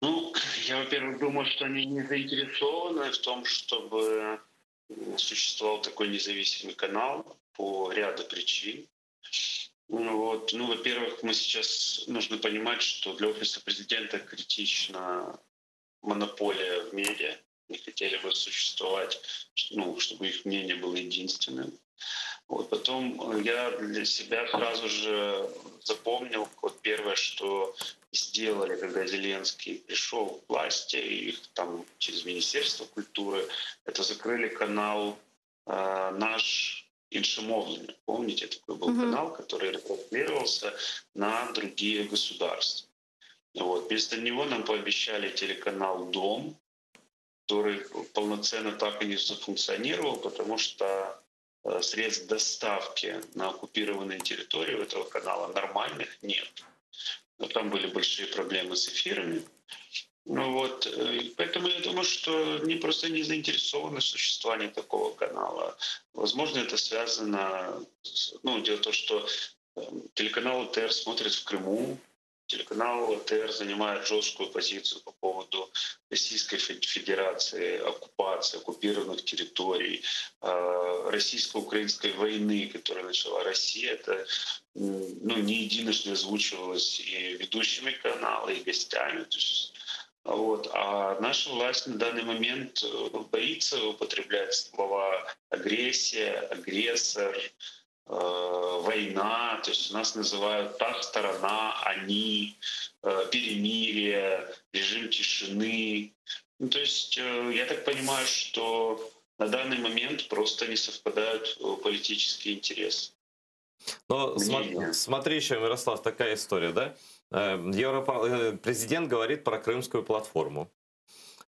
Ну, я, во-первых, думаю, что они не заинтересованы в том, чтобы существовал такой независимый канал по ряду причин. Ну, вот. ну, во-первых, мы сейчас нужно понимать, что для офиса президента критична монополия в медиа. Не хотели бы существовать, ну, чтобы их мнение было единственным. Вот потом я для себя сразу же запомнил, вот первое, что сделали, когда Зеленский пришел к власти, их там через Министерство культуры, это закрыли канал э, наш Иншимовлення. Помните, такой был угу. канал, который рекламировался на другие государства. Вот. Вместо него нам пообещали телеканал «Дом», который полноценно так и не зафункционировал, потому что э, средств доставки на оккупированные территории у этого канала нормальных нет. Но там были большие проблемы с эфирами. Ну вот, э, поэтому я думаю, что они просто не заинтересованы в существовании такого канала. Возможно, это связано, ну, дело в том, что эм, телеканал ОТР смотрит в Крыму, телеканал ОТР занимает жесткую позицию по поводу Российской Федерации, оккупации, оккупированных территорий, э, российско-украинской войны, которая начала Россия. Это ну, не единожды озвучивалось и ведущими канала, и гостями. Вот. А наша власть на данный момент э, боится употреблять слова агрессия, агрессор, война. То есть нас называют та сторона, они, э, перемирие, режим тишины. Ну, то есть э, я так понимаю, что на данный момент просто не совпадают э, политические интересы. Но см- смотри еще, Мирослав, такая история, да? Э, Европа... Э, президент говорит про крымскую платформу.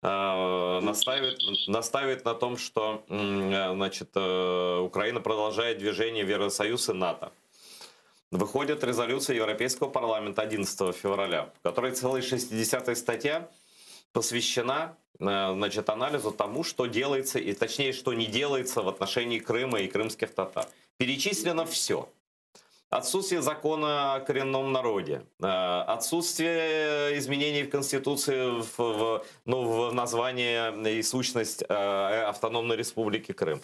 Э, настаивает, настаивает на том, что значит, Украина продолжает движение в Евросоюз и НАТО. Выходит резолюция Европейского парламента 11 февраля, в которой целая 60 статья посвящена значит, анализу тому, что делается, и точнее, что не делается в отношении Крыма и крымских татар. Перечислено все. Отсутствие закона о коренном народе, э, отсутствие изменений в Конституции в, в, ну, в название и сущность э, автономной республики Крым.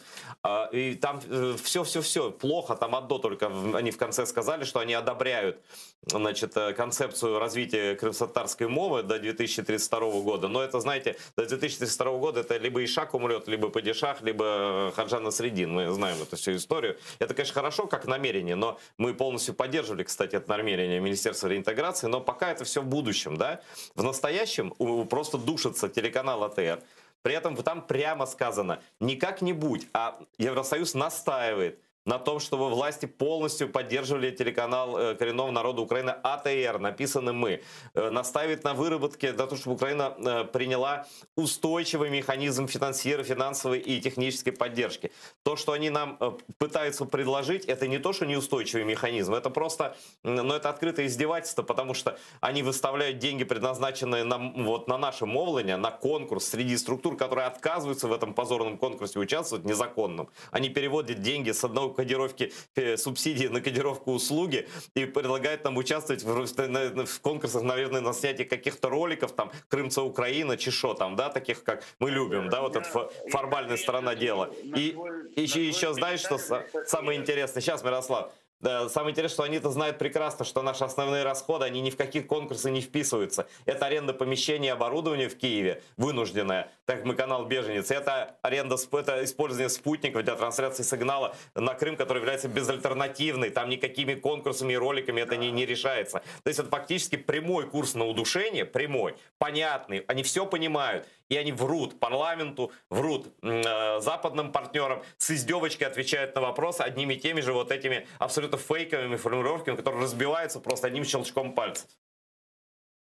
Э, и там все-все-все плохо, там одно только они в конце сказали, что они одобряют значит, концепцию развития крымсатарской мовы до 2032 года. Но это, знаете, до 2032 года это либо Ишак умрет, либо Падишах, либо Хаджана Средин. Мы знаем эту всю историю. Это, конечно, хорошо как намерение, но мы полностью поддерживали, кстати, это намерение Министерства реинтеграции, но пока это все в будущем, да. В настоящем просто душится телеканал АТР. При этом там прямо сказано, не как-нибудь, а Евросоюз настаивает на том, чтобы власти полностью поддерживали телеканал э, коренного народа Украины АТР, написаны мы, э, наставит на выработке для того, чтобы Украина э, приняла устойчивый механизм финансирования, финансовой и технической поддержки. То, что они нам пытаются предложить, это не то, что неустойчивый механизм, это просто, но это открытое издевательство, потому что они выставляют деньги, предназначенные на, вот, на наше мовление, на конкурс среди структур, которые отказываются в этом позорном конкурсе участвовать незаконным. Они переводят деньги с одного кодировки э, субсидии на кодировку услуги и предлагает нам участвовать в, в конкурсах, наверное, на снятие каких-то роликов, там, Крымца Украина, Чешо, там, да, таких, как мы любим, да, вот эта формальная сторона дела. И еще, еще знаешь, что самое интересное? Сейчас, Мирослав, да, самое интересное, что они-то знают прекрасно, что наши основные расходы, они ни в какие конкурсы не вписываются. Это аренда помещения и оборудования в Киеве, вынужденная, так как мы канал «Беженец». Это аренда, это использование спутников для трансляции сигнала на Крым, который является безальтернативной. Там никакими конкурсами и роликами это не, не решается. То есть это фактически прямой курс на удушение, прямой, понятный. Они все понимают и они врут парламенту, врут э, западным партнерам, с издевочкой отвечают на вопросы одними и теми же вот этими абсолютно фейковыми формулировками, которые разбиваются просто одним щелчком пальцев.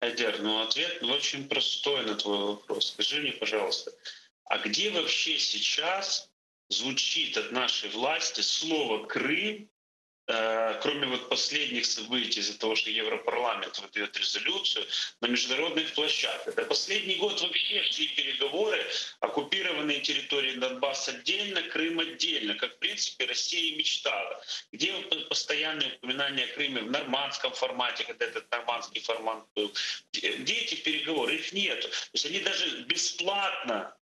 Айдер, ну ответ очень простой на твой вопрос. Скажи мне, пожалуйста, а где вообще сейчас звучит от нашей власти слово «Крым» кроме вот последних событий из-за того, что Европарламент выдает резолюцию на международных площадках. Это последний год вообще шли переговоры, оккупированные территории Донбасса отдельно, Крым отдельно, как в принципе Россия и мечтала. Где постоянные упоминания о Крыме в нормандском формате, когда этот нормандский формат был. Где эти переговоры? Их нет. То есть они даже бесплатно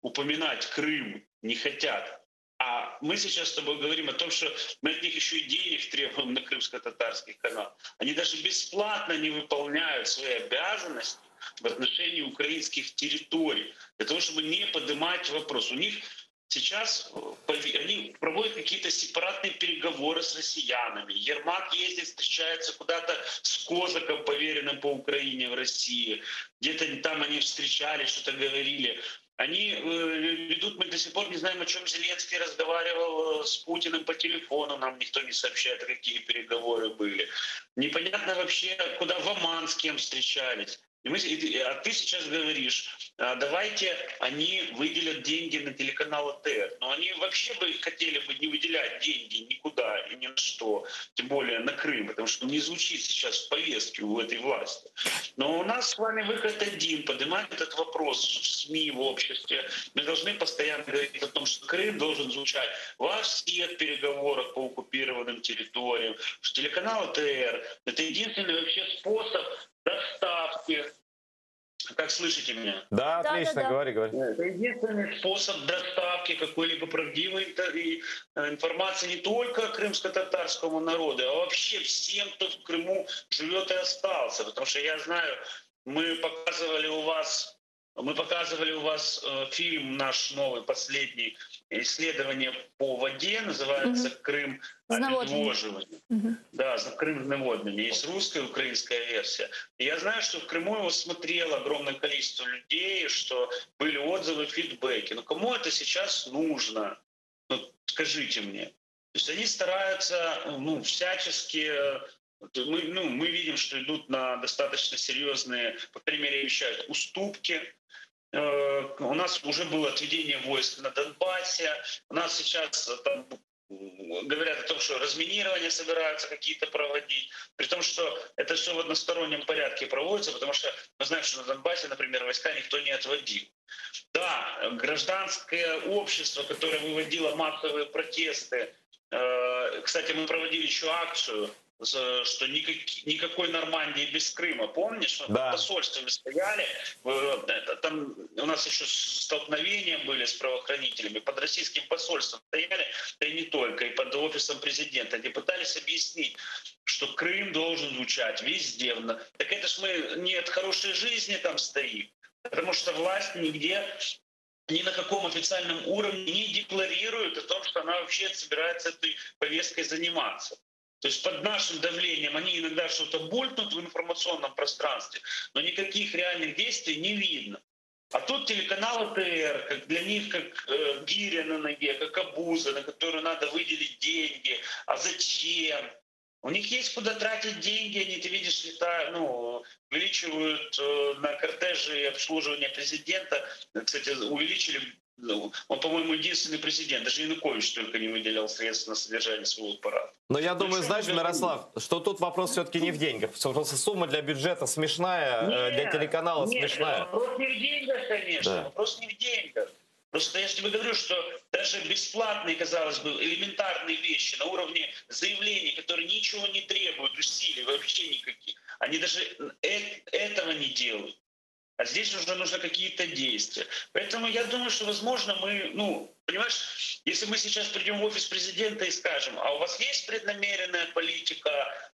упоминать Крым не хотят. А мы сейчас с тобой говорим о том, что мы от них еще и денег требуем на крымско-татарский канал. Они даже бесплатно не выполняют свои обязанности в отношении украинских территорий, для того, чтобы не поднимать вопрос. У них сейчас они проводят какие-то сепаратные переговоры с россиянами. Ермак ездит, встречается куда-то с Козаком, поверенным по Украине в России. Где-то там они встречались, что-то говорили. Они э, ведут, мы до сих пор не знаем, о чем Зеленский разговаривал э, с Путиным по телефону, нам никто не сообщает, какие переговоры были. Непонятно вообще, куда в Оман с кем встречались. И мы, а ты сейчас говоришь, а, давайте они выделят деньги на телеканал АТР. Но они вообще бы хотели бы не выделять деньги никуда и ни на что, тем более на Крым, потому что не звучит сейчас в повестке у этой власти. Но у нас с вами выход один, поднимать этот вопрос в СМИ, в обществе. Мы должны постоянно говорить о том, что Крым должен звучать во всех переговорах по оккупированным территориям, что телеканал АТР — это единственный вообще способ. Как слышите меня? Да, отлично, да, да, говори, говори. Это единственный способ доставки какой-либо правдивой э, информации не только крымско-татарскому народу, а вообще всем, кто в Крыму живет и остался. Потому что я знаю, мы показывали у вас мы показывали у вас э, фильм наш новый, последний, исследование по воде, называется угу. «Крым обезвоживание». Угу. Да, «Крым наводными». Есть русская и украинская версия. И я знаю, что в Крыму его смотрело огромное количество людей, что были отзывы, фидбэки. Но кому это сейчас нужно? Ну, скажите мне. То есть они стараются ну, всячески мы, ну, мы видим, что идут на достаточно серьезные, по крайней мере, обещают уступки Э, у нас уже было отведение войск на Донбассе. У нас сейчас э, там говорят о том, что разминирование собираются какие-то проводить, при том, что это все в одностороннем порядке проводится, потому что мы знаем, что на Донбассе, например, войска никто не отводил. Да, гражданское общество, которое выводило массовые протесты, э, кстати, мы проводили еще акцию что никак, никакой Нормандии без Крыма. Помнишь, да. посольствами стояли, там у нас еще столкновения были с правоохранителями, под российским посольством стояли, да и не только, и под офисом президента, где пытались объяснить, что Крым должен звучать везде. Так это ж мы не от хорошей жизни там стоим, потому что власть нигде ни на каком официальном уровне не декларирует о том, что она вообще собирается этой повесткой заниматься. То есть под нашим давлением они иногда что-то булькнут в информационном пространстве, но никаких реальных действий не видно. А тут телеканал АТР, как для них как э, гиря на ноге, как обуза, на которую надо выделить деньги. А зачем? У них есть куда тратить деньги, они, ты видишь, летают, ну, увеличивают э, на кортежи обслуживания президента. Кстати, увеличили он, по-моему, единственный президент. Даже Янукович только не выделял средств на содержание своего аппарата. Но я думаю, знаешь, Мирослав, что тут вопрос все-таки не в деньгах. Просто сумма для бюджета смешная, э, нет, для телеканала нет, смешная. Вопрос не в деньгах, конечно. Да. Вопрос не в деньгах. Просто я тебе говорю, что даже бесплатные, казалось бы, элементарные вещи на уровне заявлений, которые ничего не требуют, усилий вообще никаких, они даже э, этого не делают. А здесь уже нужно какие-то действия. Поэтому я думаю, что, возможно, мы, ну, понимаешь, если мы сейчас придем в офис президента и скажем, а у вас есть преднамеренная политика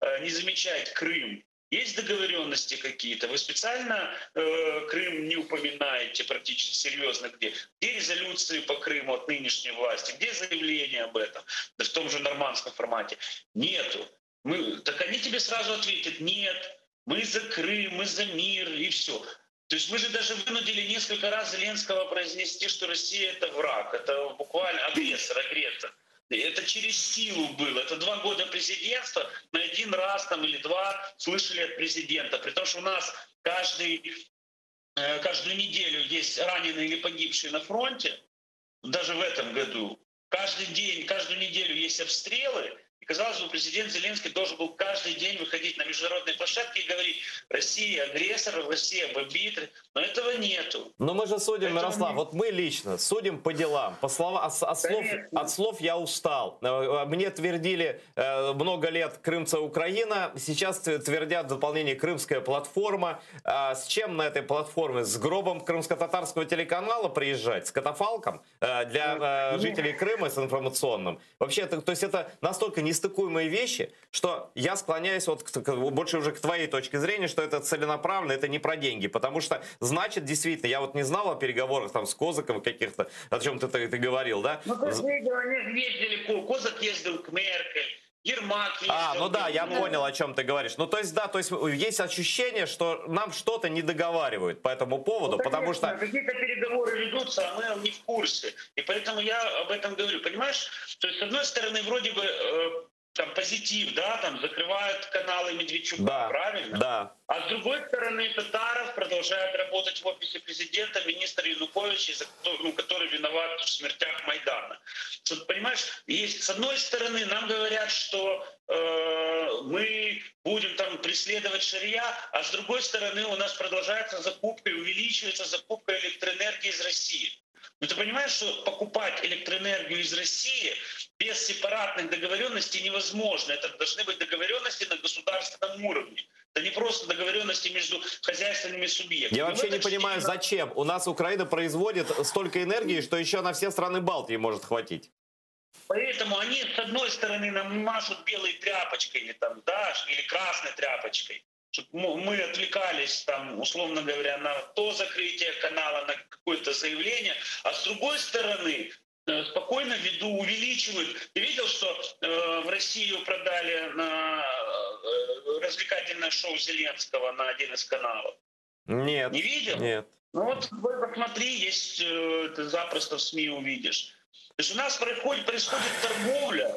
э, не замечать Крым, есть договоренности какие-то? Вы специально э, Крым не упоминаете практически серьезно где? Где резолюции по Крыму от нынешней власти? Где заявления об этом? Да в том же нормандском формате. Нету. Мы, так они тебе сразу ответят, нет, мы за Крым, мы за мир и все. То есть мы же даже вынудили несколько раз Зеленского произнести, что Россия это враг, это буквально агрессор, агрессор. Это через силу было. Это два года президентства. Мы один раз там или два слышали от президента. При том, что у нас каждый, э, каждую неделю есть раненые или погибшие на фронте. Даже в этом году. Каждый день, каждую неделю есть обстрелы. И, казалось бы, президент Зеленский должен был каждый день выходить на международные площадки и говорить, Россия агрессор, Россия бомбит, но этого нету. Но мы же судим, этого Мирослав, нет. вот мы лично судим по делам, по словам, от, от, слов, от слов я устал. Э, мне твердили э, много лет Крымца Украина, сейчас твердят в дополнение Крымская платформа. А с чем на этой платформе? С гробом крымско-татарского телеканала приезжать? С катафалком э, для жителей Крыма с информационным? Вообще, то есть это настолько нестыкуемые вещи, что я склоняюсь вот к, больше уже к твоей точке зрения, что это целенаправленно, это не про деньги. Потому что, значит, действительно, я вот не знал о переговорах там с Козаком каких-то, о чем ты, ты, ты говорил, да? Ну, как они ездили, Козак ездил к Меркель. Ермак ездил. А, ну да, я понял, о чем ты говоришь. Ну, то есть, да, то есть есть ощущение, что нам что-то не договаривают по этому поводу, ну, потому что... Какие-то переговоры ведутся, а мы не в курсе. И поэтому я об этом говорю. Понимаешь, то есть, с одной стороны, вроде бы э, там позитив, да, там закрывают каналы Медведчука, да, правильно? Да. А с другой стороны, Татаров продолжает работать в офисе президента, министр Янукович, ну, который виноват в смертях Майдана. Тут, понимаешь, есть с одной стороны нам говорят, что э, мы будем там преследовать шария, а с другой стороны у нас продолжается закупка и увеличивается закупка электроэнергии из России. Но ты понимаешь, что покупать электроэнергию из России без сепаратных договоренностей невозможно. Это должны быть договоренности на государственном уровне. Это не просто договоренности между хозяйственными субъектами. Я вообще не понимаю, зачем. У нас Украина производит столько энергии, что еще на все страны Балтии может хватить. Поэтому они, с одной стороны, нам машут белой тряпочкой или, там, да, или красной тряпочкой, чтобы мы отвлекались, там, условно говоря, на то закрытие канала, на какое-то заявление, а с другой стороны э, спокойно виду увеличивают. Ты видел, что э, в Россию продали на э, развлекательное шоу Зеленского на один из каналов? Нет. Не видел? Нет. Ну вот посмотри, есть, э, ты запросто в СМИ увидишь. То есть у нас происходит, происходит торговля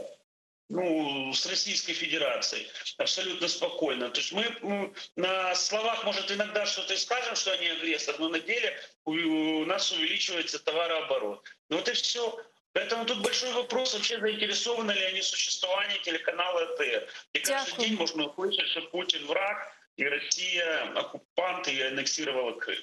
ну, с Российской Федерацией абсолютно спокойно. То есть мы на словах, может, иногда что-то и скажем, что они агрессор, но на деле у, нас увеличивается товарооборот. Ну вот и все. Поэтому тут большой вопрос, вообще заинтересованы ли они в существовании телеканала ЭТР. И каждый день можно услышать, что Путин враг, и Россия оккупант, и аннексировала Крым.